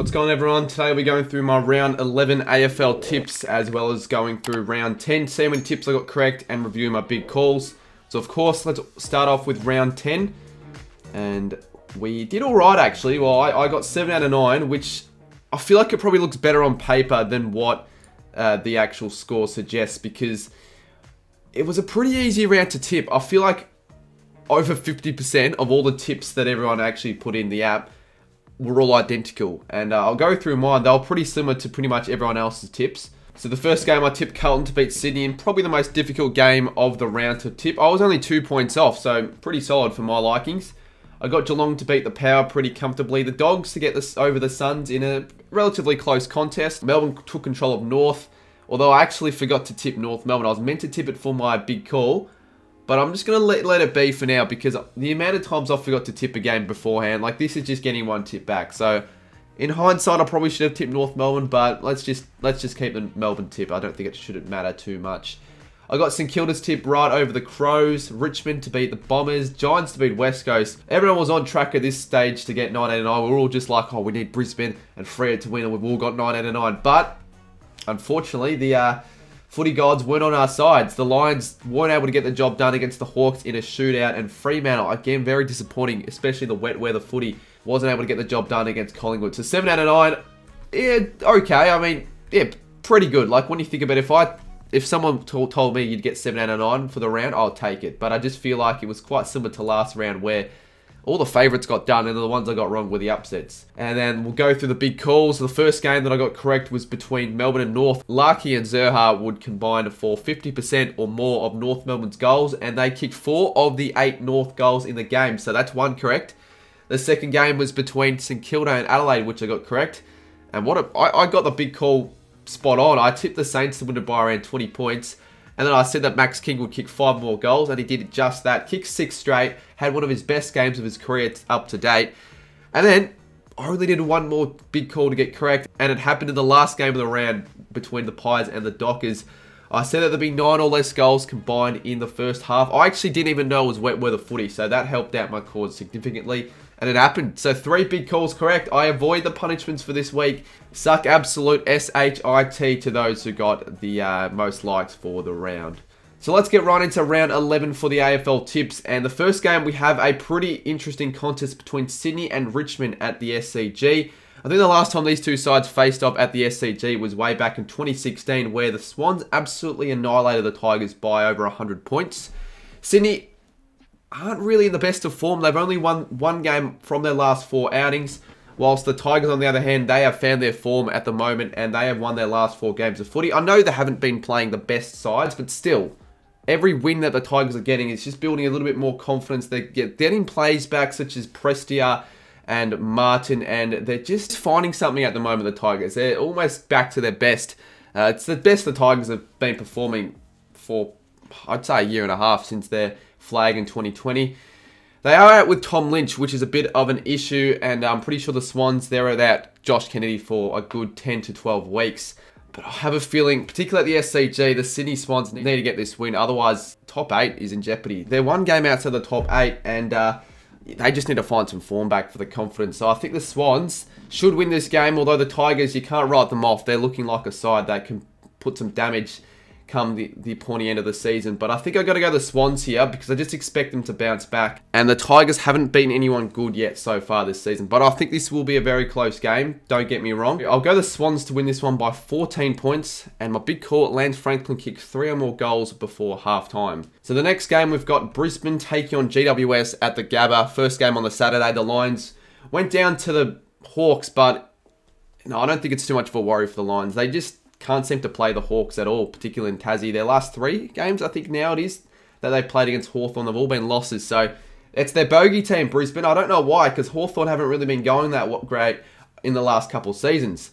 What's going on everyone? Today we're going through my round 11 AFL tips as well as going through round 10, seeing when tips I got correct and reviewing my big calls. So of course, let's start off with round 10. And we did alright actually. Well, I, I, got 7 out of 9, which I feel like it probably looks better on paper than what uh, the actual score suggests because it was a pretty easy round to tip. I feel like over 50% of all the tips that everyone actually put in the app were all identical. And uh, I'll go through mine. They were pretty similar to pretty much everyone else's tips. So the first game I tipped Carlton to beat Sydney in probably the most difficult game of the round to tip. I was only two points off, so pretty solid for my likings. I got Geelong to beat the Power pretty comfortably. The Dogs to get this over the Suns in a relatively close contest. Melbourne took control of North, although I actually forgot to tip North Melbourne. I was meant to tip it for my big call, but I'm just going to let, let it be for now because the amount of times I forgot to tip a game beforehand, like this is just getting one tip back. So in hindsight, I probably should have tipped North Melbourne, but let's just let's just keep the Melbourne tip. I don't think it should matter too much. I got St Kilda's tip right over the Crows, Richmond to beat the Bombers, Giants to beat West Coast. Everyone was on track at this stage to get 9 out of 9. We were all just like, oh, we need Brisbane and Freo to win, and we've all got 9 out of 9. But, unfortunately, the uh, footy gods weren't on our sides. The Lions weren't able to get the job done against the Hawks in a shootout, and Fremantle, again, very disappointing, especially the wet weather footy, wasn't able to get the job done against Collingwood. So 7 out of 9, yeah, okay. I mean, yeah, pretty good. Like, when you think about it, if I if someone told me you'd get 7 out of 9 for the round, I'll take it. But I just feel like it was quite similar to last round where all the favourites got done, and the ones I got wrong were the upsets. And then we'll go through the big calls. The first game that I got correct was between Melbourne and North. Larkey and Zurhaar would combine for 50% or more of North Melbourne's goals, and they kicked four of the eight North goals in the game. So that's one correct. The second game was between St Kilda and Adelaide, which I got correct. And what a, I, I got the big call spot on. I tipped the Saints to win it by around 20 points. And then I said that Max King would kick five more goals, and he did just that. Kicked six straight, had one of his best games of his career up to date. And then I only needed one more big call to get correct, and it happened in the last game of the round between the Pies and the Dockers. I said that there'd be nine or less goals combined in the first half. I actually didn't even know it was wet weather footy, so that helped out my cause significantly. And it happened. So three big calls correct. I avoid the punishments for this week. Suck absolute S-H-I-T to those who got the uh, most likes for the round. So let's get right into round 11 for the AFL tips. And the first game, we have a pretty interesting contest between Sydney and Richmond at the SCG. I think the last time these two sides faced off at the SCG was way back in 2016, where the Swans absolutely annihilated the Tigers by over 100 points. Sydney aren't really in the best of form. They've only won one game from their last four outings. Whilst the Tigers, on the other hand, they have found their form at the moment and they have won their last four games of footy. I know they haven't been playing the best sides, but still, every win that the Tigers are getting is just building a little bit more confidence. They're getting plays back, such as Prestia and Martin, and they're just finding something at the moment, the Tigers. They're almost back to their best. Uh, it's the best the Tigers have been performing for, I'd say, a year and a half since their flag in 2020. They are out with Tom Lynch, which is a bit of an issue, and I'm pretty sure the Swans, they're without Josh Kennedy for a good 10 to 12 weeks. But I have a feeling, particularly at the SCG, the Sydney Swans need to get this win. Otherwise, top eight is in jeopardy. They're one game outside the top eight, and uh, they just need to find some form back for the confidence. So I think the Swans should win this game, although the Tigers, you can't write them off. They're looking like a side that can put some damage come the, the pointy end of the season. But I think I've got to go the Swans here because I just expect them to bounce back. And the Tigers haven't beaten anyone good yet so far this season. But I think this will be a very close game. Don't get me wrong. I'll go the Swans to win this one by 14 points. And my big call, Lance Franklin kicked three or more goals before halftime. So the next game, we've got Brisbane taking on GWS at the Gabba. First game on the Saturday. The Lions went down to the Hawks, but no, I don't think it's too much of a worry for the Lions. They just can't seem to play the Hawks at all, particularly in Tassie. Their last three games, I think now it is, that they played against Hawthorn, they've all been losses. So it's their bogey team, Brisbane. I don't know why, because Hawthorn haven't really been going that great in the last couple seasons.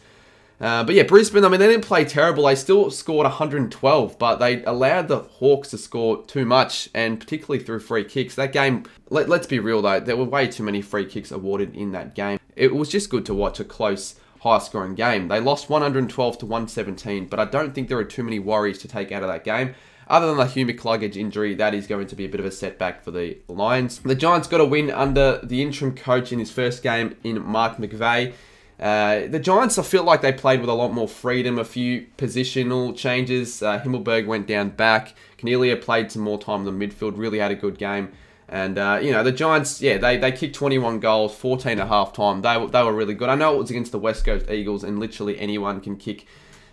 Uh, but yeah, Brisbane, I mean, they didn't play terrible. They still scored 112, but they allowed the Hawks to score too much, and particularly through free kicks. That game, let, let's be real though, there were way too many free kicks awarded in that game. It was just good to watch a close high scoring game. They lost 112 to 117, but I don't think there are too many worries to take out of that game. Other than the Hugh McCluggage injury, that is going to be a bit of a setback for the Lions. The Giants got a win under the interim coach in his first game in Mark McVeigh. Uh, the Giants, I feel like they played with a lot more freedom, a few positional changes. Uh, Himmelberg went down back. Coniglio played some more time in the midfield, really had a good game. And, uh, you know, the Giants, yeah, they, they kicked 21 goals, 14 at half time. They, they were really good. I know it was against the West Coast Eagles, and literally anyone can kick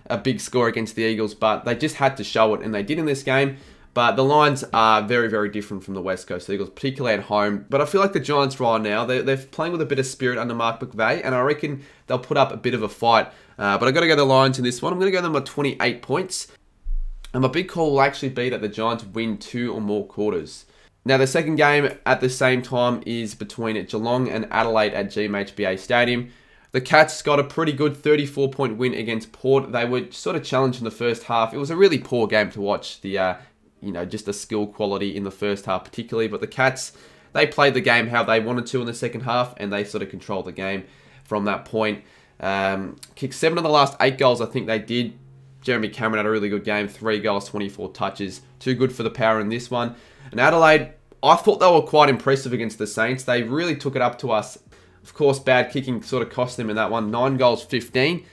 a big score against the Eagles, but they just had to show it, and they did in this game. But the Lions are very, very different from the West Coast Eagles, particularly at home. But I feel like the Giants right now, they're, they're playing with a bit of spirit under Mark McVeigh, and I reckon they'll put up a bit of a fight. Uh, but i got to go the Lions in this one. I'm going to go them by 28 points. And my big call will actually be that the Giants win two or more quarters. Now, the second game at the same time is between Geelong and Adelaide at GMHBA Stadium. The Cats got a pretty good 34 point win against Port. They were sort of challenged in the first half. It was a really poor game to watch. The uh, you know, just the skill quality in the first half particularly. But the Cats, they played the game how they wanted to in the second half, and they sort of controlled the game from that point. Um, kicked seven of the last eight goals, I think they did. Jeremy Cameron had a really good game, three goals, 24 touches. Too good for the power in this one. And Adelaide, I thought they were quite impressive against the Saints. They really took it up to us. Of course, bad kicking sort of cost them in that one. Nine goals, 15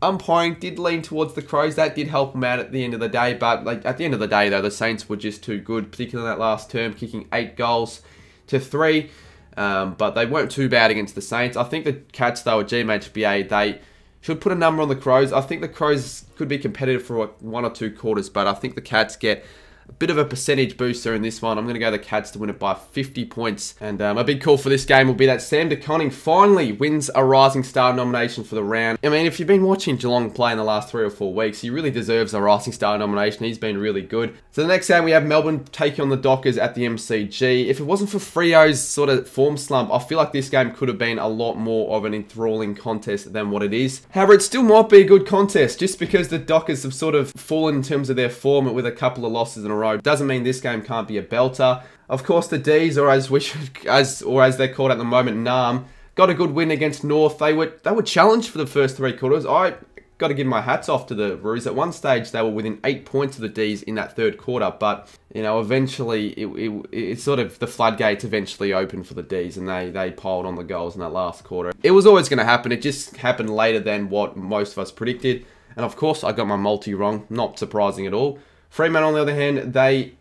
umpiring did lean towards the Crows. That did help them out at the end of the day. But like at the end of the day, though, the Saints were just too good, particularly that last term, kicking eight goals to three. Um, but they weren't too bad against the Saints. I think the Cats, though, at GMHBA, they should put a number on the Crows. I think the Crows could be competitive for one or two quarters, but I think the Cats get a bit of a percentage booster in this one. I'm going to go the Cats to win it by 50 points. And um, a big call for this game will be that Sam De Koning finally wins a Rising Star nomination for the round. I mean, if you've been watching Geelong play in the last three or four weeks, he really deserves a Rising Star nomination. He's been really good. So the next game we have Melbourne taking on the Dockers at the MCG. If it wasn't for Freo's sort of form slump, I feel like this game could have been a lot more of an enthralling contest than what it is. However, it still might be a good contest just because the Dockers have sort of fallen in terms of their form with a couple of losses in a row. Doesn't mean this game can't be a belter. Of course, the D's, or as we should, as or as they're called at the moment, Narrm, got a good win against North. They were they were challenged for the first three quarters. I got to give my hats off to the Roos. At one stage, they were within eight points of the D's in that third quarter, but you know, eventually, it, it, it sort of the floodgates eventually opened for the D's, and they they piled on the goals in that last quarter. It was always going to happen. It just happened later than what most of us predicted. And of course, I got my multi wrong. Not surprising at all. Fremantle, on the other hand, they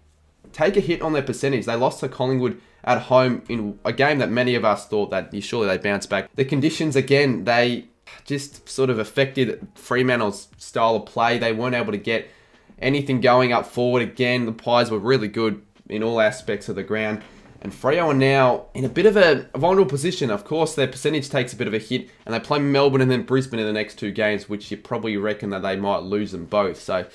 take a hit on their percentage. They lost to Collingwood at home in a game that many of us thought that surely they bounce back. The conditions, again, they just sort of affected Fremantle's style of play. They weren't able to get anything going up forward. Again, the Pies were really good in all aspects of the ground. And Freo are now in a bit of a vulnerable position. Of course, their percentage takes a bit of a hit, and they play Melbourne and then Brisbane in the next two games, which you probably reckon that they might lose them both. So,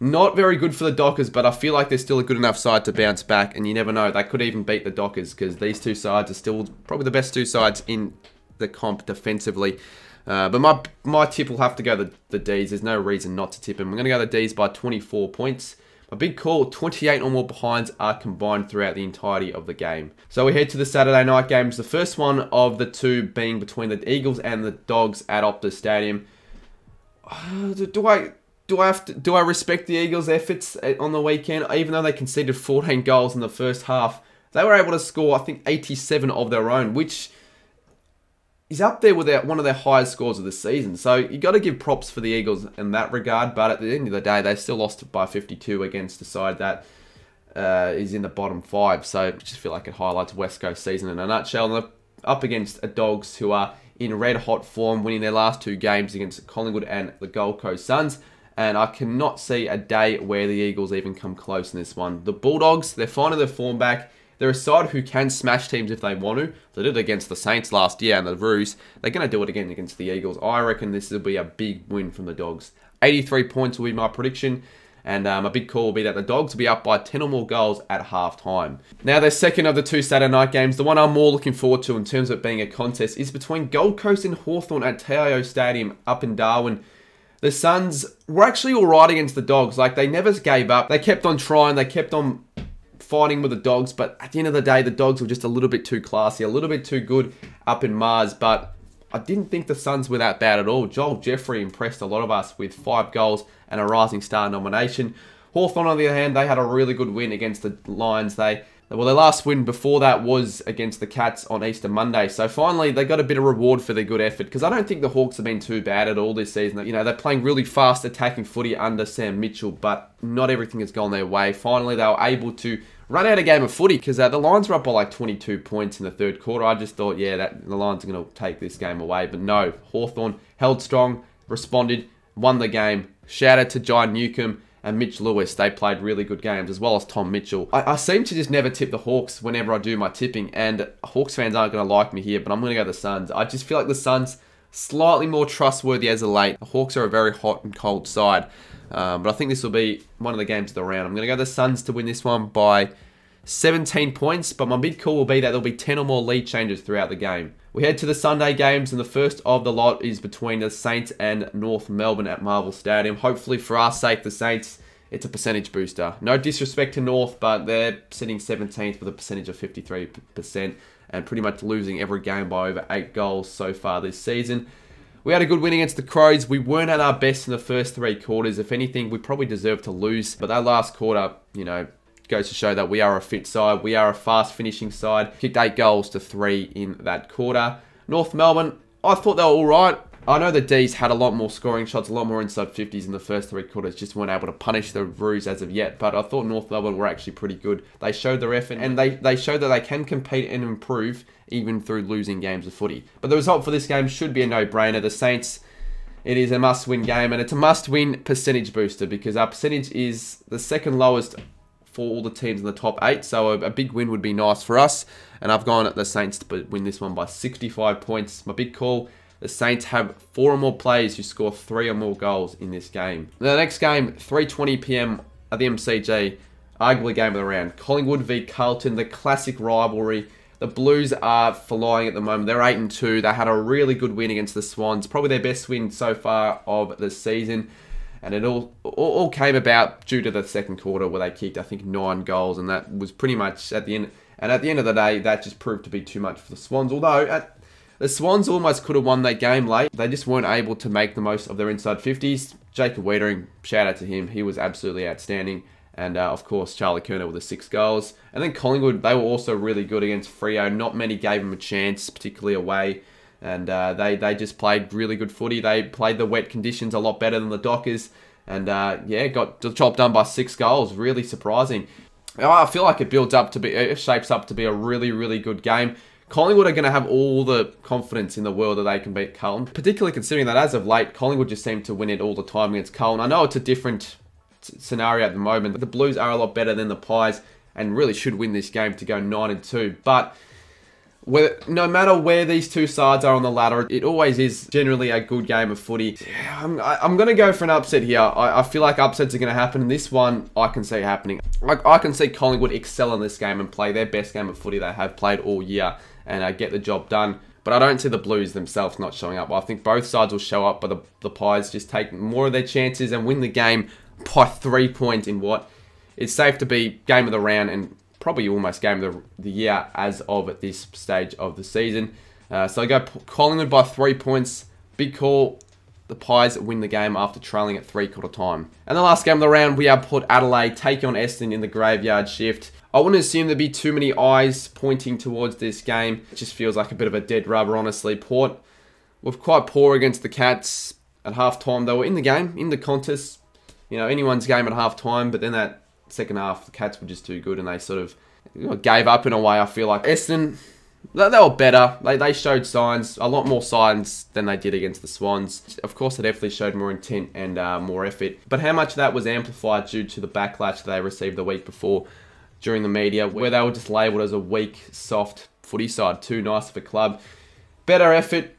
not very good for the Dockers, but I feel like they're still a good enough side to bounce back, and you never know. They could even beat the Dockers because these two sides are still probably the best two sides in the comp defensively. Uh, but my my tip will have to go the, the D's. There's no reason not to tip him. I'm going to go the D's by 24 points. My big call, 28 or more behinds are combined throughout the entirety of the game. So we head to the Saturday night games. The first one of the two being between the Eagles and the Dogs at Optus Stadium. Uh, do I do I have to, do I respect the Eagles' efforts on the weekend? Even though they conceded 14 goals in the first half, they were able to score I think 87 of their own, which is up there with their, one of their highest scores of the season. So you got to give props for the Eagles in that regard. But at the end of the day, they still lost by 52 against a side that uh, is in the bottom five. So I just feel like it highlights West Coast season in a nutshell. And up against a Dogs who are in red hot form, winning their last two games against Collingwood and the Gold Coast Suns. And I cannot see a day where the Eagles even come close in this one. The Bulldogs, they're finding their form back. They're a side who can smash teams if they want to. They did it against the Saints last year and the Roos. They're going to do it again against the Eagles. I reckon this will be a big win from the Dogs. 83 points will be my prediction. And um, a big call will be that the Dogs will be up by 10 or more goals at half time. Now, the second of the two Saturday night games, the one I'm more looking forward to in terms of being a contest, is between Gold Coast and Hawthorn at TIO Stadium up in Darwin. The Suns were actually alright against the Dogs. Like, they never gave up. They kept on trying. They kept on fighting with the dogs, but at the end of the day, the dogs were just a little bit too classy, a little bit too good up in Mars. But I didn't think the Suns were that bad at all. Joel Jeffrey impressed a lot of us with five goals and a Rising Star nomination. Hawthorn, on the other hand, they had a really good win against the Lions. They Well, their last win before that was against the Cats on Easter Monday. So finally, they got a bit of reward for their good effort because I don't think the Hawks have been too bad at all this season. You know, they're playing really fast attacking footy under Sam Mitchell, but not everything has gone their way. Finally, they were able to run out a game of footy because uh, the Lions were up by like 22 points in the third quarter. I just thought, yeah, that the Lions are going to take this game away. But no, Hawthorn held strong, responded, won the game. Shout out to Jai Newcombe and Mitch Lewis. They played really good games, as well as Tom Mitchell. I, I seem to just never tip the Hawks whenever I do my tipping, and Hawks fans aren't going to like me here, but I'm going to go the Suns. I just feel like the Suns slightly more trustworthy as of late. The Hawks are a very hot and cold side, um, but I think this will be one of the games of the round. I'm going to go the Suns to win this one by 17 points, but my big call will be that there'll be 10 or more lead changes throughout the game. We head to the Sunday games, and the first of the lot is between the Saints and North Melbourne at Marvel Stadium. Hopefully, for our sake, the Saints, it's a percentage booster. No disrespect to North, but they're sitting 17th with a percentage of 53% and pretty much losing every game by over 8 goals so far this season. We had a good win against the Crows. We weren't at our best in the first three quarters. If anything, we probably deserved to lose. But that last quarter, you know, goes to show that we are a fit side. We are a fast finishing side. Kicked eight goals to three in that quarter. North Melbourne, I thought they were all right. I know the D's had a lot more scoring shots, a lot more inside 50s in the first three quarters, just weren't able to punish the Roos as of yet. But I thought North Melbourne were actually pretty good. They showed their effort and they, they showed that they can compete and improve even through losing games of footy. But the result for this game should be a no-brainer. The Saints, it is a must-win game and it's a must-win percentage booster because our percentage is the second lowest for all the teams in the top eight. So a, a, big win would be nice for us. And I've gone at the Saints to win this one by 65 points. My big call, the Saints have four or more players who score three or more goals in this game. The next game, 3.20pm at the MCG, arguably game of the round. Collingwood v Carlton, the classic rivalry. The Blues are flying at the moment. They're 8 and 2. They had a really good win against the Swans. Probably their best win so far of the season and it all, all came about due to the second quarter where they kicked I think nine goals, and that was pretty much at the end. And at the end of the day, that just proved to be too much for the Swans. Although at, the Swans almost could have won that game late, they just weren't able to make the most of their inside 50s. Jacob Weitering, shout out to him, he was absolutely outstanding. And uh, of course, Charlie Curnow with the six goals. And then Collingwood, they were also really good against Freo. Not many gave him a chance, particularly away and uh, they they just played really good footy. They played the wet conditions a lot better than the Dockers, and uh, yeah, got the job done by six goals. Really surprising. I feel like it builds up to be, it shapes up to be a really really good game. Collingwood are going to have all the confidence in the world that they can beat Carlton, particularly considering that as of late, Collingwood just seem to win it all the time against Carlton. I know it's a different scenario at the moment. The Blues are a lot better than the Pies and really should win this game to go 9 and 2, but where, no matter where these two sides are on the ladder, it always is generally a good game of footy. I'm, I'm going to go for an upset here. I, I feel like upsets are going to happen. And This one, I can see happening. I, I can see Collingwood excel in this game and play their best game of footy they have played all year and uh, get the job done. But I don't see the Blues themselves not showing up. I think both sides will show up, but the, the Pies just take more of their chances and win the game by three points in what is safe to be game of the round and probably almost game of the, the year as of at this stage of the season. Uh, so I go Collingwood by three points. Big call. The Pies win the game after trailing at three quarter time. And the last game of the round, we have Port Adelaide take on Essendon in the graveyard shift. I wouldn't assume there'd be too many eyes pointing towards this game. It just feels like a bit of a dead rubber, honestly. Port were quite poor against the Cats at half time. They were in the game, in the contest. You know, anyone's game at half time, but then that second half, the Cats were just too good and they sort of you know, gave up in a way. I feel like Essendon, they, they were better. They, they showed signs, a lot more signs than they did against the Swans. Of course, they definitely showed more intent and uh, more effort. But how much that was amplified due to the backlash they received the week before during the media, where they were just labelled as a weak, soft footy side, too nice of a club. Better effort,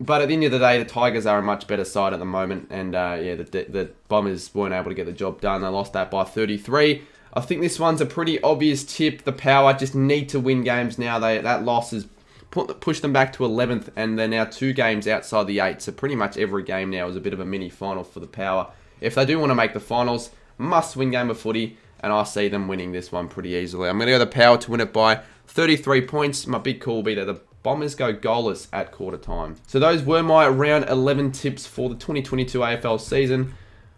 but at the end of the day, the Tigers are a much better side at the moment, and uh, yeah, the, the Bombers weren't able to get the job done. They lost that by 33. I think this one's a pretty obvious tip. The Power just need to win games now. They that loss has pushed them back to 11th, and they're now two games outside the eight. So pretty much every game now is a bit of a mini final for the Power. If they do want to make the finals, must win game of footy, and I see them winning this one pretty easily. I'm going to go the Power to win it by 33 points. My big call will be that the Bombers go goalless at quarter time. So those were my round 11 tips for the 2022 AFL season.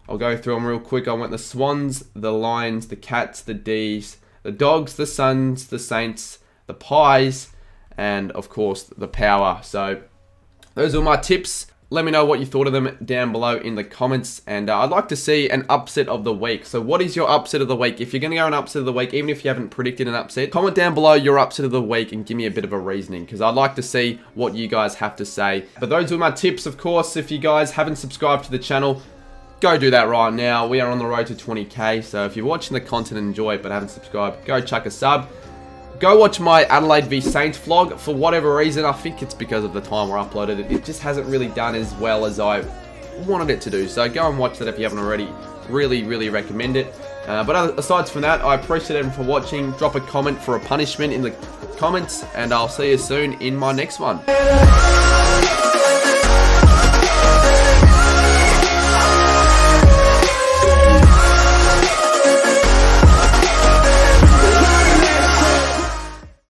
I'll go through them real quick. I went the Swans, the Lions, the Cats, the D's, the Dogs, the Suns, the Saints, the Pies, and of course the Power. So those are my tips. Let me know what you thought of them down below in the comments. And uh, I'd like to see an upset of the week. So what is your upset of the week? If you're going to go an upset of the week, even if you haven't predicted an upset, comment down below your upset of the week and give me a bit of a reasoning. Because I'd like to see what you guys have to say. But those were my tips, of course. If you guys haven't subscribed to the channel, go do that right now. We are on the road to 20k. So if you're watching the content and enjoy it but haven't subscribed, go chuck a sub. Go watch my Adelaide v Saints vlog. For whatever reason, I think it's because of the time I uploaded it. It just hasn't really done as well as I wanted it to do. So go and watch that if you haven't already. Really, really recommend it. Uh, but aside from that, I appreciate everyone for watching. Drop a comment for a punishment in the comments. And I'll see you soon in my next one.